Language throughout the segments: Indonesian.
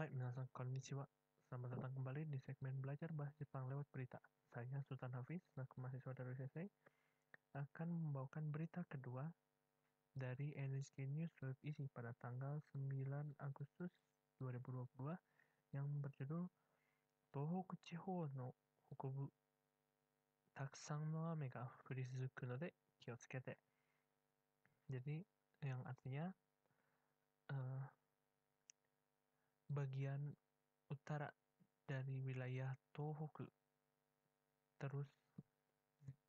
Hai, minasan konnichiwa. Selamat datang kembali di segmen belajar bahasa Jepang lewat berita. Saya Sultan Hafiz, selaku mahasiswa dari UCC, akan membawakan berita kedua dari NHK News Web Isi pada tanggal 9 Agustus 2022 yang berjudul Tohoku Chihou no Hokobu Takusan no ame ga furizuku node kiotsukete. Jadi yang artinya uh, bagian utara dari wilayah Tohoku terus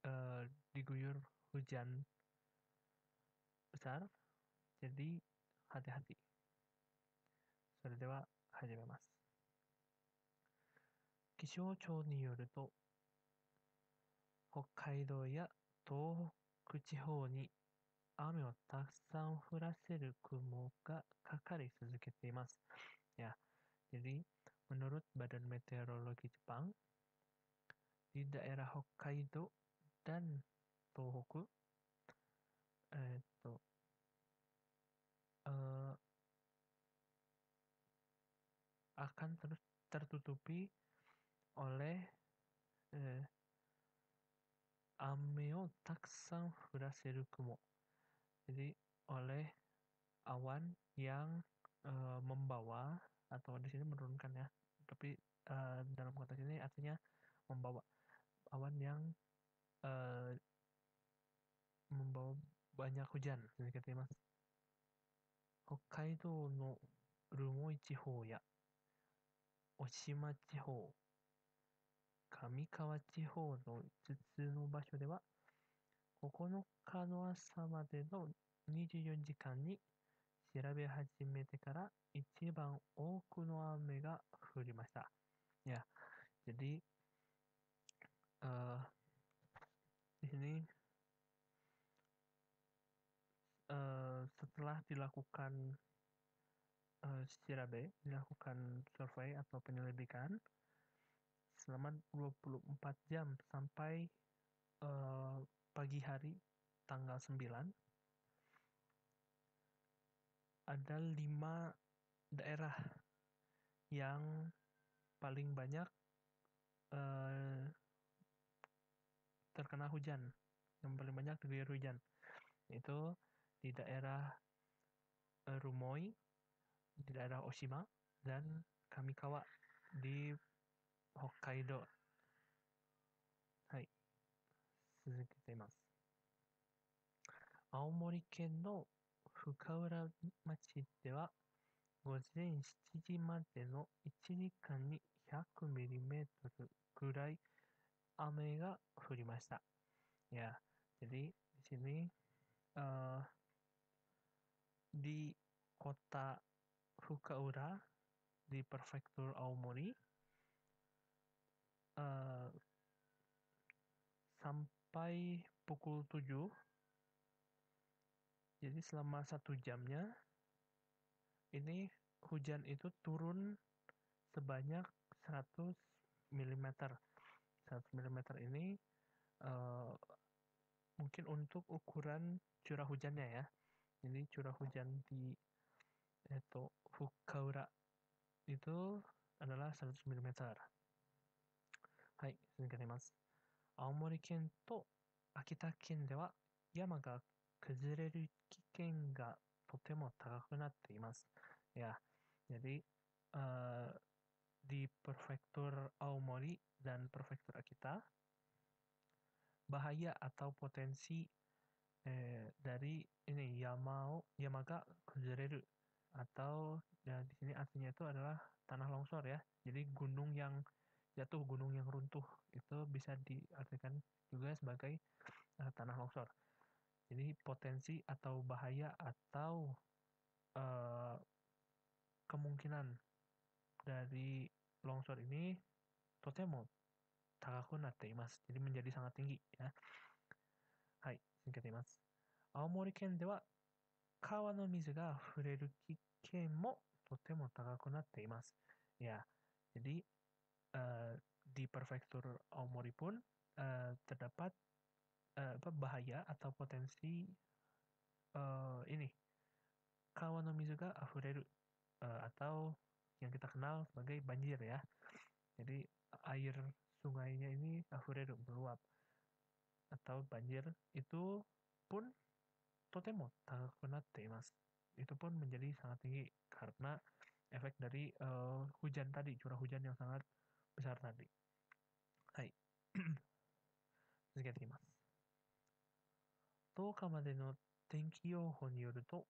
uh, diguyur hujan besar, jadi hati-hati. それでは始めます。気象庁によると、北海道や東北地方に雨をたくさん降らせる雲がかかり続けています。Ya, jadi menurut Badan Meteorologi Jepang, di daerah Hokkaido dan Tohoku, eh, itu, eh, akan terus tertutupi oleh eh. Jadi oleh awan yang uh, membawa atau di sini menurunkan ya. Tapi uh, dalam konteks ini artinya membawa awan yang uh, membawa banyak hujan seperti mas. Hokkaido no Rumoi 地方や渡島地方、上川地方の5つの場所では、9日の朝までの24時間に調べ始めてから一番多くの雨が降りました。Ya, jadi uh, di sini uh, setelah dilakukan uh, sirabe, dilakukan survei atau penyelidikan selama 24 jam sampai uh, pagi hari tanggal 9 ada lima daerah yang paling banyak uh, terkena hujan yang paling banyak diguyur hujan itu di daerah uh, Rumoi di daerah Oshima dan Kamikawa di Hokkaido. Hai, 続けています。青森県の 深浦町では午前7時までの1時間に100ミリメートルぐらい雨が降りました。いや、ジェリー、ジェリー、あーリコタ、フカウラ、リパフェクトアオモリ、サンパイポクルトジュー、jadi selama satu jamnya ini hujan itu turun sebanyak 100 mm 100 mm ini uh, mungkin untuk ukuran curah hujannya ya jadi curah hujan di itu Fukaura itu adalah 100 mm はい続けます青森県と秋田県では山が 崩れる危険がとても高くなっています。Ya, jadi uh, di prefektur Aomori dan prefektur Akita bahaya atau potensi eh, dari ini Yamao Yamaga kuzureru atau ya di sini artinya itu adalah tanah longsor ya. Jadi gunung yang jatuh, gunung yang runtuh itu bisa diartikan juga sebagai uh, tanah longsor. Jadi potensi atau bahaya atau uh, kemungkinan dari longsor ini totemo takaku natte. Jadi menjadi sangat tinggi ya. Hai, singkat imasu. Aomori ken de wa kawa no mizu ga fureru kikken mo totemo takaku natte. Ya. Jadi uh, di prefektur Aomori pun uh, terdapat uh, bahaya atau potensi uh, ini kawa no mizu ga afureru uh, atau yang kita kenal sebagai banjir ya. Jadi air sungainya ini afureru meluap atau banjir itu pun totemo takaku natte imasu. Itu pun menjadi sangat tinggi karena efek dari uh, hujan tadi, curah hujan yang sangat besar tadi. Hai. 続けていきます。 10日までの天気予報によると、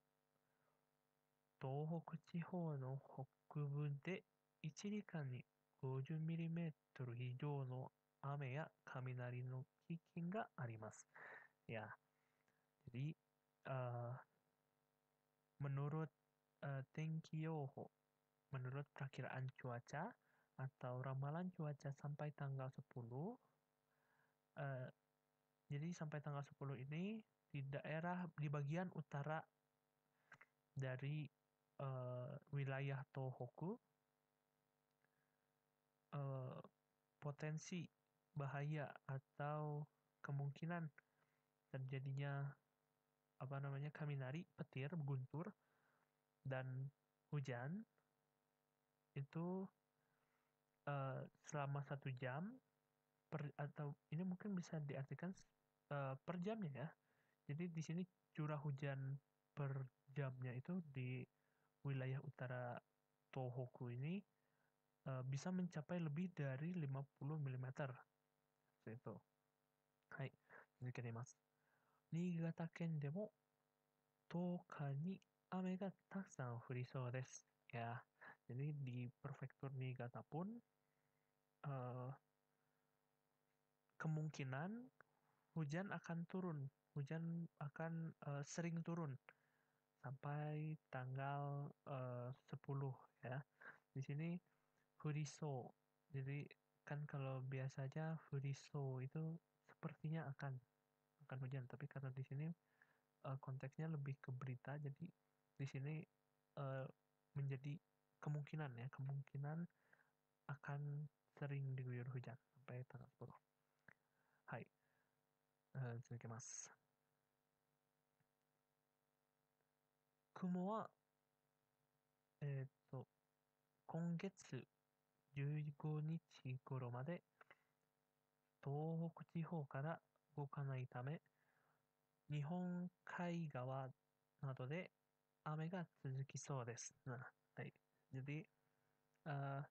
東北地方の北部で1時間に 50mm 以上の雨や雷の危険があります。いや、リあマろロ天気予報、マノろタキラアンチュワチャ、あタオラマランチュワチャ、サンパイタンガーソプロ、jadi sampai tanggal 10 ini di daerah di bagian utara dari uh, wilayah Tohoku uh, potensi bahaya atau kemungkinan terjadinya apa namanya kaminari, petir, guntur dan hujan itu uh, selama satu jam per, atau ini mungkin bisa diartikan uh, per jamnya ya. Jadi di sini curah hujan per jamnya itu di wilayah utara Tohoku ini uh, bisa mencapai lebih dari 50 mm. Itu. Hai, 続けています。新潟県でも10日に雨がたくさん降りそうです。Ya, jadi di prefektur Niigata pun uh, kemungkinan hujan akan turun, hujan akan uh, sering turun sampai tanggal uh, 10 ya. Di sini furiso. Jadi kan kalau biasanya furiso itu sepertinya akan akan hujan, tapi karena di sini uh, konteksnya lebih ke berita, jadi di sini uh, menjadi kemungkinan ya, kemungkinan akan sering diguyur hujan sampai tanggal 10. Hai. 続けます。雲は、えっ、ー、と、今月15日頃まで東北地方から動かないため、日本海側などで雨が続きそうです。Nah, jadi uh,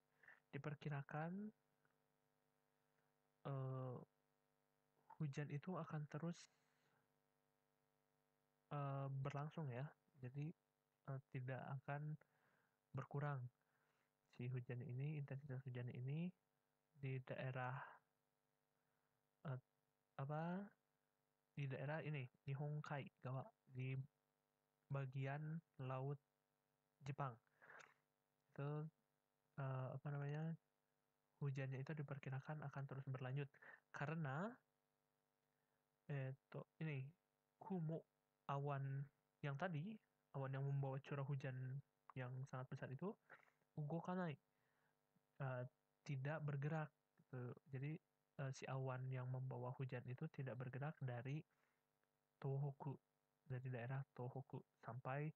diperkirakan uh, hujan itu akan terus uh, berlangsung ya. Jadi uh, tidak akan berkurang. Si hujan ini, intensitas hujan ini di daerah uh, apa di daerah ini Nihon Kai Gawa di bagian laut Jepang. Itu uh, apa namanya hujannya itu diperkirakan akan terus berlanjut. Karena itu ini kumu awan yang tadi awan yang membawa curah hujan yang sangat besar itu ugokanai uh, tidak bergerak gitu. jadi uh, si awan yang membawa hujan itu tidak bergerak dari Tohoku dari daerah Tohoku sampai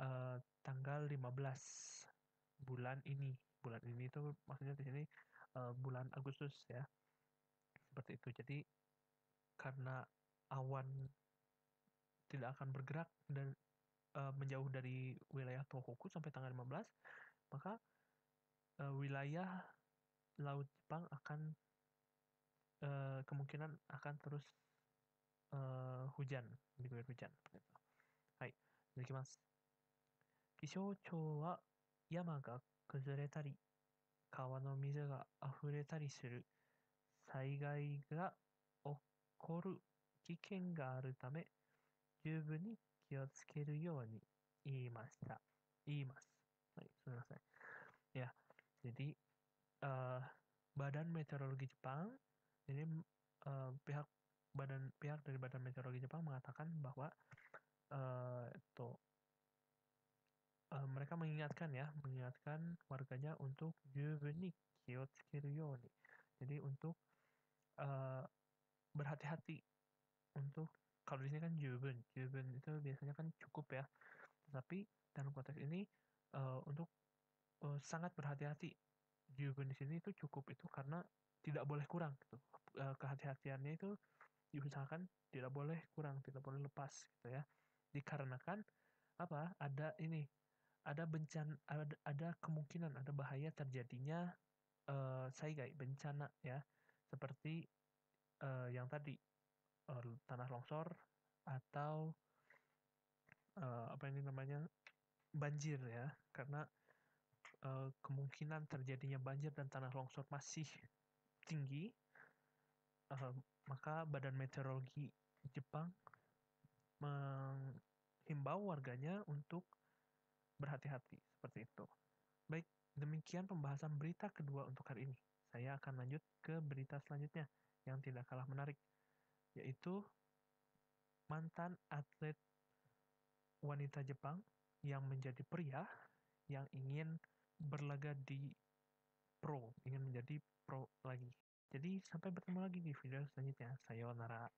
uh, tanggal 15 bulan ini. Bulan ini itu maksudnya di sini uh, bulan Agustus ya. Seperti itu. Jadi karena awan tidak akan bergerak dan uh, menjauh dari wilayah Tohoku sampai tanggal 15, maka uh, wilayah laut Jepang akan uh, kemungkinan akan terus uh, hujan, diguyur hujan. はい、続きます。気象庁は山が崩れたり、川の水が溢れたりする災害が 起こる危険があるため、十分に気をつけるように言いました。言います。はい、すみません。Ya, jadi uh, Badan Meteorologi Jepang ini uh, pihak badan pihak dari Badan Meteorologi Jepang mengatakan bahwa uh, itu uh, mereka mengingatkan ya, mengingatkan warganya untuk jubeni kiyotsukeru Jadi untuk uh, berhati-hati untuk kalau di sini kan jubun, jubun itu biasanya kan cukup ya. Tetapi dalam konteks ini uh, untuk uh, sangat berhati-hati. Juga di sini itu cukup itu karena tidak boleh kurang gitu. Uh, kehati-hatiannya itu diusahakan tidak boleh kurang, tidak boleh lepas gitu ya. Dikarenakan apa? Ada ini, ada bencana, ada, ada kemungkinan, ada bahaya terjadinya uh, saigai, bencana ya, seperti uh, yang tadi uh, tanah longsor atau uh, apa ini namanya banjir ya, karena uh, kemungkinan terjadinya banjir dan tanah longsor masih tinggi, uh, maka Badan Meteorologi Jepang menghimbau warganya untuk berhati-hati seperti itu. Baik, demikian pembahasan berita kedua untuk hari ini. Saya akan lanjut ke berita selanjutnya yang tidak kalah menarik, yaitu mantan atlet wanita Jepang yang menjadi pria yang ingin berlaga di pro, ingin menjadi pro lagi. Jadi sampai bertemu lagi di video selanjutnya. Sayonara.